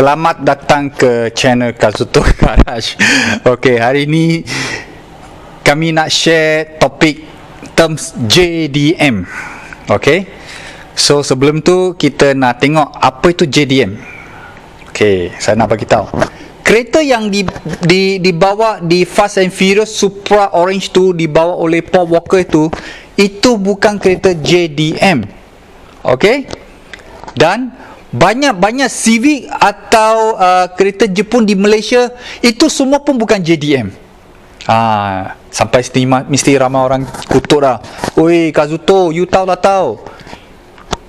Selamat datang ke channel Kazuto Garage. Okey, hari ini kami nak share topik terms JDM. Okey. So sebelum tu kita nak tengok apa itu JDM. Okey, saya nak bagi tahu. Kereta yang di, di dibawa di Fast and Furious Supra Orange tu dibawa oleh Paul Walker itu itu bukan kereta JDM. Okey? Dan banyak-banyak Civic atau uh, kereta Jepun di Malaysia itu semua pun bukan JDM. Ah, sampai sini mesti ramai orang kutuk dah. Oi, Kazuto, you tahu tak tahu?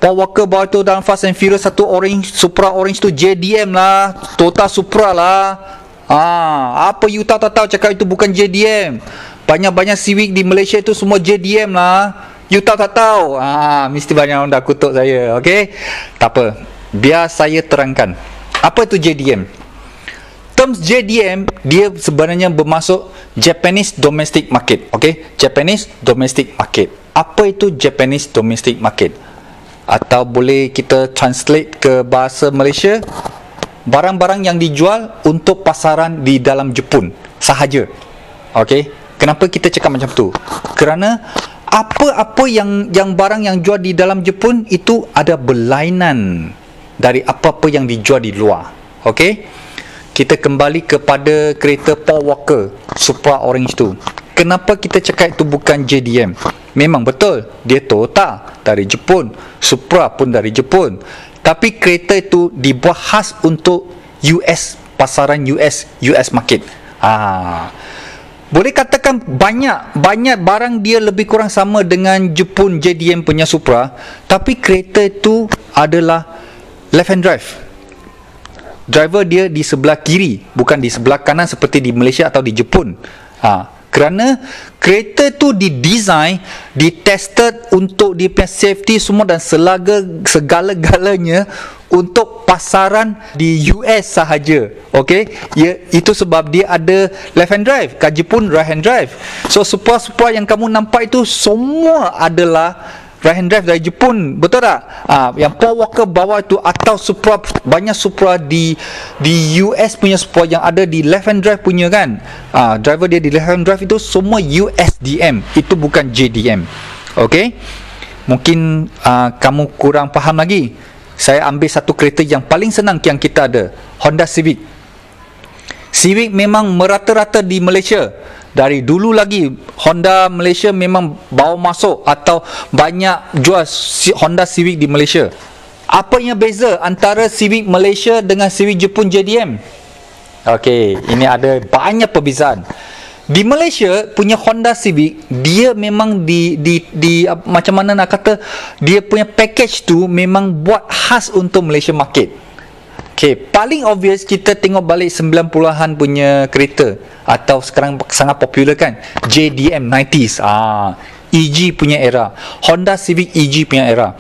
Paul Walker bawa tu dalam Fast and Furious satu orange Supra orange tu JDM lah, Toyota Supra lah. Ah, apa you tahu tak tahu cakap itu bukan JDM. Banyak-banyak Civic di Malaysia itu semua JDM lah. You tahu tak tahu? Ah, mesti banyak orang dah kutuk saya. Okey. Tak apa biar saya terangkan. Apa itu JDM terms JDM dia sebenarnya bermaksud Japanese domestic market. Okey Japanese domestic market. Apa itu Japanese domestic market? Atau boleh kita translate ke bahasa Malaysia? Barang-barang yang dijual untuk pasaran di dalam Jepun. Sahaja. Okey kenapa kita cakap macam tu? Kerana apa-apa yang yang barang yang jual di dalam Jepun itu ada berlainan dari apa-apa yang dijual di luar. Okey. Kita kembali kepada kereta Paul Walker Supra Orange tu. Kenapa kita cakap itu bukan JDM? Memang betul, dia Toyota dari Jepun, Supra pun dari Jepun. Tapi kereta itu dibuat khas untuk US pasaran US US market. Ah. Boleh katakan banyak banyak barang dia lebih kurang sama dengan Jepun JDM punya Supra, tapi kereta itu adalah left hand drive. Driver dia di sebelah kiri bukan di sebelah kanan seperti di Malaysia atau di Jepun. Ha. kerana kereta tu didesign ditested untuk dia punya safety semua dan selaga segala-galanya untuk pasaran di US sahaja. Okey? Ya itu sebab dia ada left hand drive. Kat Jepun right hand drive. So Supra-Supra yang kamu nampak itu semua adalah right hand drive dari Jepun betul tak? Ha, yang Paul Walker bawa itu atau Supra banyak Supra di di US punya Supra yang ada di left hand drive punya kan? Ha, driver dia di left hand drive itu semua USDM itu bukan JDM ok mungkin uh, kamu kurang faham lagi. Saya ambil satu kereta yang paling senang yang kita ada Honda Civic. Civic memang merata-rata di Malaysia dari dulu lagi Honda Malaysia memang bawa masuk atau banyak jual Honda Civic di Malaysia. Apa yang beza antara Civic Malaysia dengan Civic Jepun JDM? Okey, ini ada banyak perbezaan. Di Malaysia punya Honda Civic dia memang di di di macam mana nak kata dia punya package tu memang buat khas untuk Malaysia market. Okay, paling obvious kita tengok balik 90-an punya kereta atau sekarang sangat popular kan? JDM 90s ah EG punya era. Honda Civic EG punya era.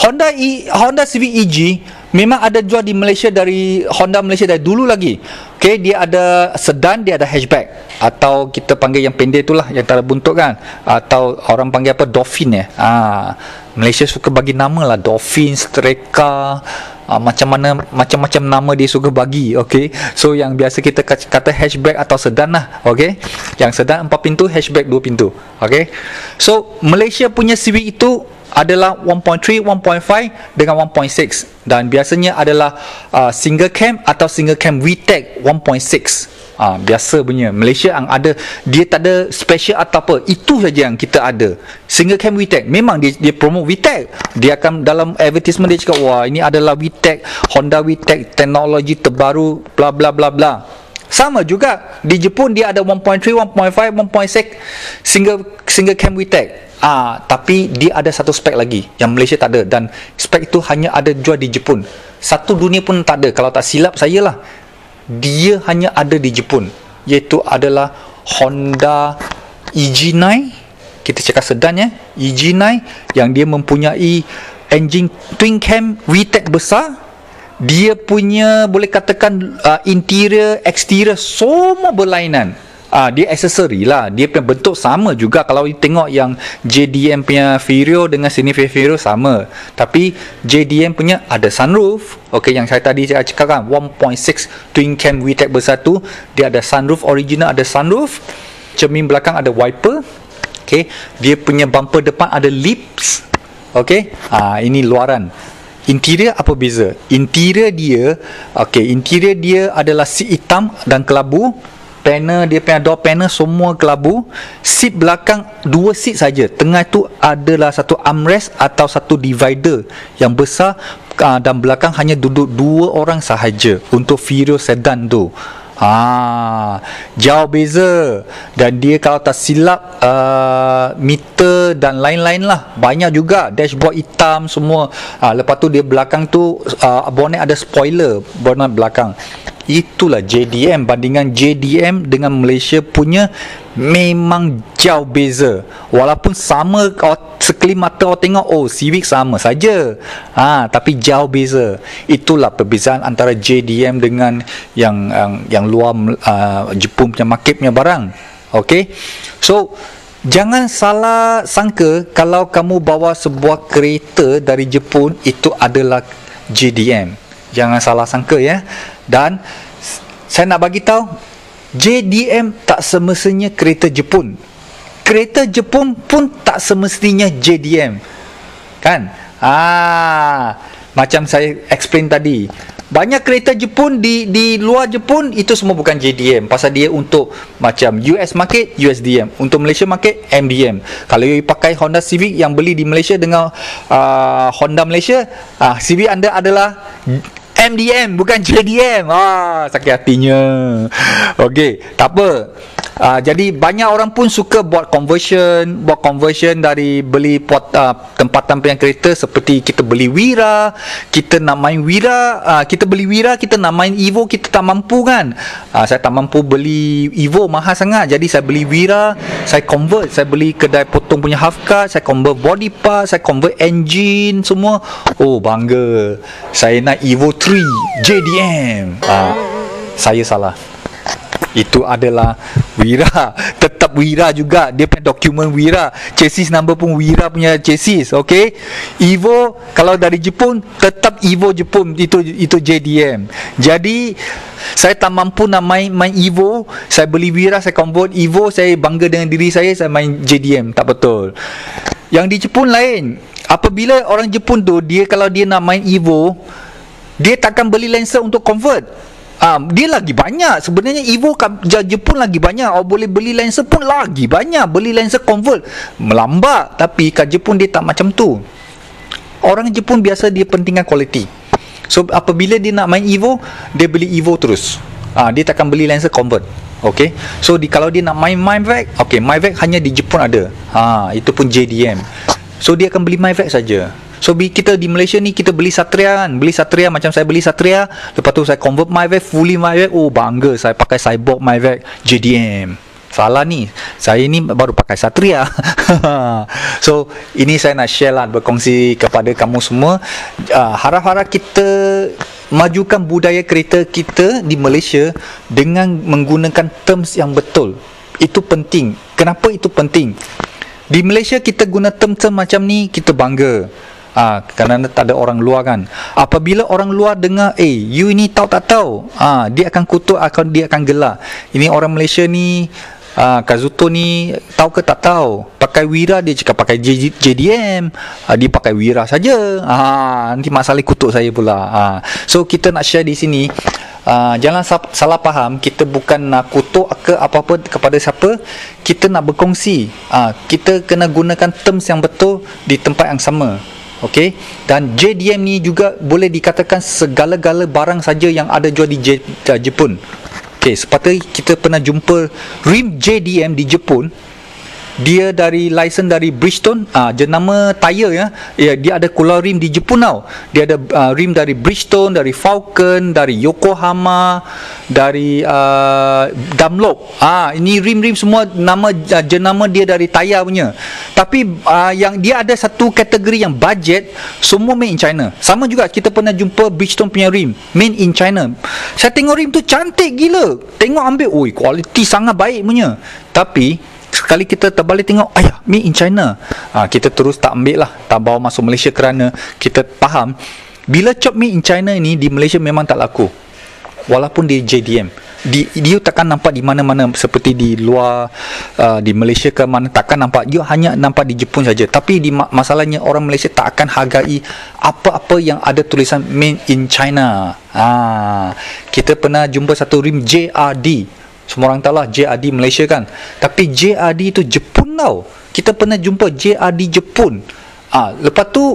Honda e, Honda Civic EG memang ada jual di Malaysia dari Honda Malaysia dari dulu lagi Okay, dia ada sedan, dia ada hatchback atau kita panggil yang pendek itulah yang tak ada buntut kan atau orang panggil apa dolphin ya. Ah, Malaysia suka bagi nama lah dolphin, streka, ah, macam mana macam-macam nama dia suka bagi. Okay, so yang biasa kita kata hatchback atau sedan lah. Okay, yang sedan empat pintu, hatchback dua pintu. Okay, so Malaysia punya Civic itu adalah 1.3, 1.5 dengan 1.6 dan biasanya adalah uh, single cam atau single cam VTEC 1.6 Ah, biasa punya. Malaysia yang ada dia tak ada special atau apa itu saja yang kita ada. Single cam VTEC memang dia dia promote VTEC dia akan dalam advertisement dia cakap wah ini adalah VTEC Honda VTEC teknologi terbaru bla bla bla bla sama juga di Jepun dia ada 1.3 1.5 1.6 single single cam VTEC Ah, tapi dia ada satu spek lagi yang Malaysia tak ada dan spek itu hanya ada jual di Jepun. Satu dunia pun tak ada. Kalau tak silap saya lah. Dia hanya ada di Jepun. Iaitu adalah Honda EG9. Kita cakap sedan ya. EG9 yang dia mempunyai engine twin cam VTEC besar. Dia punya boleh katakan uh, interior, exterior semua berlainan. uh, dia aksesori lah. Dia punya bentuk sama juga. Kalau you tengok yang JDM punya Vario dengan sini Vario sama. Tapi JDM punya ada sunroof. Ok yang saya tadi saya cakap kan 1.6 twin cam VTEC bersatu dia ada sunroof original ada sunroof. Cermin belakang ada wiper. Ok dia punya bumper depan ada lips. Ok uh, ini luaran Interior apa beza? Interior dia, okay, interior dia adalah seat hitam dan kelabu. Panel dia punya door panel semua kelabu. Seat belakang dua seat saja. Tengah itu adalah satu armrest atau satu divider yang besar uh, dan belakang hanya duduk dua orang sahaja untuk Vario sedan tu. Ha, jauh beza. Dan dia kalau tak silap uh, meter dan lain-lain lah. Banyak juga. Dashboard hitam semua. Ha, lepas tu dia belakang tu uh, bonnet ada spoiler. Bonnet belakang itulah JDM bandingan JDM dengan Malaysia punya memang jauh beza. Walaupun sama sekelip mata kau tengok oh Civic sama saja. Ha tapi jauh beza. Itulah perbezaan antara JDM dengan yang yang, yang luar uh, Jepun punya market punya barang. Okey? So jangan salah sangka kalau kamu bawa sebuah kereta dari Jepun itu adalah JDM jangan salah sangka ya dan saya nak bagi tahu JDM tak semestinya kereta Jepun. Kereta Jepun pun tak semestinya JDM. Kan? Ah, macam saya explain tadi. Banyak kereta Jepun di di luar Jepun itu semua bukan JDM pasal dia untuk macam US market USDM untuk Malaysia market MDM kalau you pakai Honda Civic yang beli di Malaysia dengan uh, Honda Malaysia uh, Civic anda adalah MDM bukan JDM. Ah, sakit hatinya. Okey, tak apa. Uh, jadi banyak orang pun suka buat conversion, buat conversion dari beli pot uh, tempatan pilihan kereta seperti kita beli Wira, kita nak main Wira, uh, kita beli Wira, kita nak main Evo, kita tak mampu kan. Uh, saya tak mampu beli Evo mahal sangat. Jadi saya beli Wira, saya convert, saya beli kedai potong punya half cut, saya convert body part, saya convert engine semua. Oh, bangga. Saya nak Evo 3 JDM. Uh, saya salah itu adalah Wira. Tetap Wira juga. Dia punya dokumen Wira. Chassis number pun Wira punya chassis okey Evo kalau dari Jepun tetap Evo Jepun. Itu itu JDM jadi saya tak mampu nak main main Evo. Saya beli Wira saya convert Evo. Saya bangga dengan diri saya saya main JDM tak betul. Yang di Jepun lain apabila orang Jepun tu dia kalau dia nak main Evo dia takkan beli Lancer untuk convert Um, dia lagi banyak. Sebenarnya Evo Jepun lagi banyak. Oh, boleh beli Lancer pun lagi banyak. Beli Lancer convert melambat. Tapi kat Jepun dia tak macam tu. Orang Jepun biasa dia pentingkan quality. So apabila dia nak main Evo dia beli Evo terus. Uh, dia takkan beli Lancer convert. Okay? So di, kalau dia nak main MyVac okay MyVac hanya di Jepun ada. Ha, itu pun JDM so dia akan beli MyVac saja So kita di Malaysia ni kita beli Satria kan. Beli Satria macam saya beli Satria Lepas tu saya convert MyVac Fully MyVac. Oh bangga saya pakai Cyborg MyVac JDM Salah ni. Saya ni baru pakai Satria. So ini saya nak share lah Berkongsi kepada kamu semua. Uh, Harap-harap kita Majukan budaya kereta kita Di Malaysia Dengan menggunakan terms yang betul. Itu penting. Kenapa itu penting? Di Malaysia kita guna term-term macam ni Kita bangga Ah, kerana tak ada orang luar kan. Apabila orang luar dengar, eh, you ini tahu tak tahu, ah, dia akan kutuk, akan dia akan gelak. Ini orang Malaysia ni, ah, Kazuto ni tahu ke tak tahu? Pakai Wira dia cakap pakai J- JDM, ah, dia pakai Wira saja. Ah, nanti masalah kutuk saya pula. Ah, so kita nak share di sini. Uh, jangan salah faham kita bukan nak kutuk ke apa-apa kepada siapa kita nak berkongsi uh, kita kena gunakan terms yang betul di tempat yang sama Okey dan JDM ni juga boleh dikatakan segala-gala barang saja yang ada jual di Jepun. Okey, sepatutnya kita pernah jumpa rim JDM di Jepun. Dia dari license dari Bridgestone ah jenama tire ya. Ya dia ada keluar rim di Jepun tau. Dia ada uh, rim dari Bridgestone dari Falcon dari Yokohama dari uh, Dunlop. Ah ini rim-rim semua nama uh, jenama dia dari tire punya. Tapi uh, yang dia ada satu kategori yang budget semua made in China. Sama juga kita pernah jumpa Bridgestone punya rim made in China. Saya tengok rim tu cantik gila. Tengok ambil oi kualiti sangat baik punya. Tapi sekali kita terbalik tengok ayah made in China. Ha, kita terus tak ambil lah tak bawa masuk Malaysia kerana kita faham bila chop made in China ni di Malaysia memang tak laku. Walaupun di JDM di, dia takkan nampak di mana-mana seperti di luar uh, di Malaysia ke mana takkan nampak. Dia hanya nampak di Jepun saja. Tapi di masalahnya orang Malaysia tak akan hargai apa-apa yang ada tulisan made in China. Ha, kita pernah jumpa satu rim JRD semua orang tahu lah JRD Malaysia kan. Tapi JRD itu Jepun tau. Kita pernah jumpa JRD Jepun. Ha, lepas tu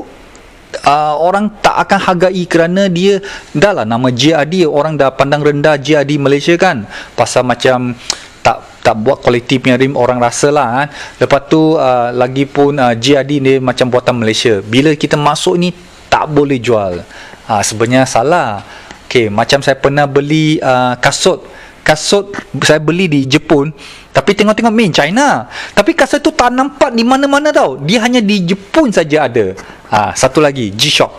uh, orang tak akan hargai kerana dia dah lah nama JRD orang dah pandang rendah JRD Malaysia kan. Pasal macam tak tak buat kualiti punya rim orang rasa lah kan. lepas tu uh, lagi pun uh, JRD ni macam buatan Malaysia. Bila kita masuk ni tak boleh jual. Uh, sebenarnya salah. Okay, macam saya pernah beli uh, kasut kasut saya beli di Jepun tapi tengok-tengok main China. Tapi kasut tu tak nampak di mana-mana tau. Dia hanya di Jepun saja ada. Ha, satu lagi G-Shock.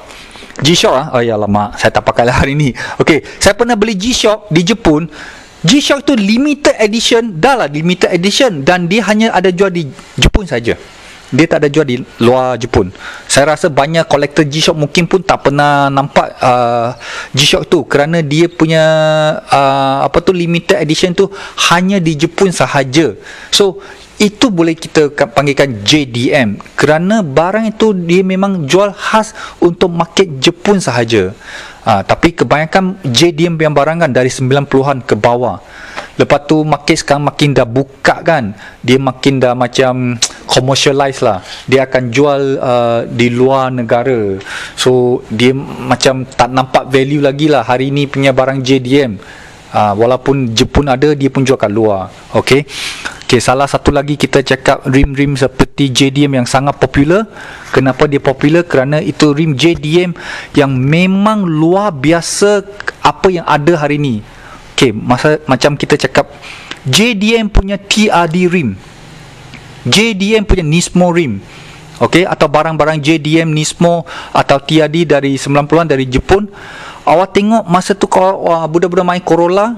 G-Shock ah oh ya lama saya tak pakai lah hari ni. Okey saya pernah beli G-Shock di Jepun. G-Shock tu limited edition dah lah limited edition dan dia hanya ada jual di Jepun saja dia tak ada jual di luar Jepun. Saya rasa banyak kolektor G-Shock mungkin pun tak pernah nampak uh, G-Shock tu kerana dia punya uh, apa tu limited edition tu hanya di Jepun sahaja. So itu boleh kita panggilkan JDM kerana barang itu dia memang jual khas untuk market Jepun sahaja. Ha, tapi kebanyakan JDM yang barang kan dari 90-an ke bawah. Lepas tu market sekarang makin dah buka kan. Dia makin dah macam commercialize lah. Dia akan jual uh, di luar negara. So dia macam tak nampak value lagi lah hari ni punya barang JDM. Uh, walaupun Jepun ada dia pun jual kat luar. Okay. Okay, salah satu lagi kita cakap rim-rim seperti JDM yang sangat popular. Kenapa dia popular? Kerana itu rim JDM yang memang luar biasa apa yang ada hari ni. Okay, masa macam kita cakap JDM punya TRD rim. JDM punya Nismo rim. Okay, atau barang-barang JDM Nismo atau TRD dari 90-an dari Jepun. Awak tengok masa tu budak-budak main Corolla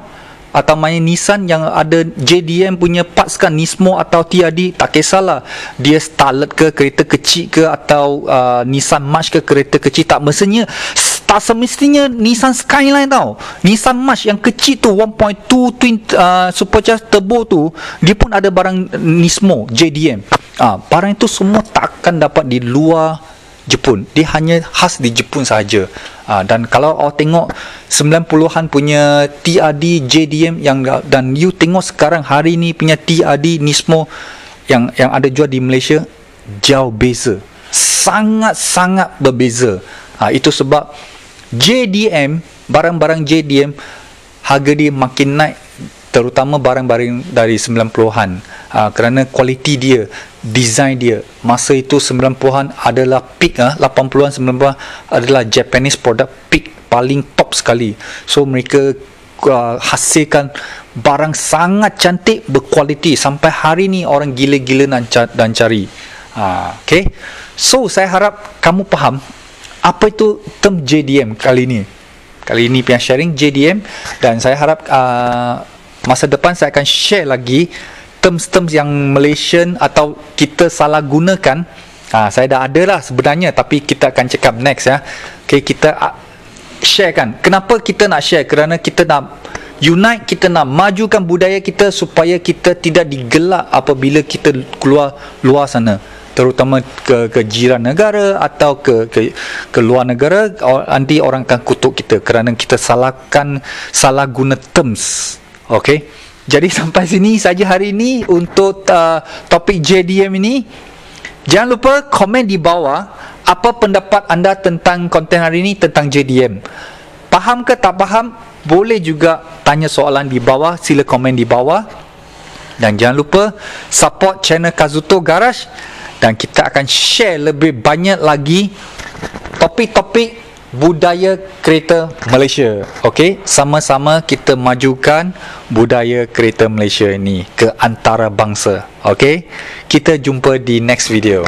atau main Nissan yang ada JDM punya parts kan Nismo atau TRD tak kisahlah dia Starlet ke kereta kecil ke atau uh, Nissan March ke kereta kecil tak mestinya tak semestinya Nissan Skyline tau. Nissan March yang kecil tu 1.2 twin uh, supercharged turbo tu dia pun ada barang Nismo JDM uh, barang itu semua tak akan dapat di luar Jepun. Dia hanya khas di Jepun sahaja. Uh, dan kalau awak tengok 90-an punya TRD JDM yang dan you tengok sekarang hari ni punya TRD Nismo yang yang ada jual di Malaysia jauh beza. Sangat-sangat berbeza. Uh, itu sebab JDM barang-barang JDM harga dia makin naik terutama barang-barang dari 90-an uh, kerana kualiti dia design dia masa itu 90-an adalah peak ah 80-an 90-an adalah Japanese product peak paling top sekali. So mereka uh, hasilkan barang sangat cantik berkualiti sampai hari ni orang gila-gila dan cari. Uh, okay? So saya harap kamu faham apa itu term JDM kali ini? Kali ini punya sharing JDM dan saya harap uh, masa depan saya akan share lagi terms-terms yang Malaysian atau kita salah gunakan. Ha, saya dah ada lah sebenarnya tapi kita akan cakap next ya. Okay, kita uh, share kan kenapa kita nak share? Kerana kita nak unite kita nak majukan budaya kita supaya kita tidak digelak apabila kita keluar luar sana terutama ke, ke jiran negara atau ke, ke ke luar negara nanti orang akan kutuk kita kerana kita salahkan salah guna terms Okey. Jadi sampai sini saja hari ini untuk uh, topik JDM ini. Jangan lupa komen di bawah apa pendapat anda tentang konten hari ini tentang JDM. Faham ke tak faham? Boleh juga tanya soalan di bawah, sila komen di bawah. dan jangan lupa support channel Kazuto Garage dan kita akan share lebih banyak lagi topik-topik budaya kereta Malaysia. Okey, sama-sama kita majukan budaya kereta Malaysia ini ke antara bangsa. Okey, kita jumpa di next video.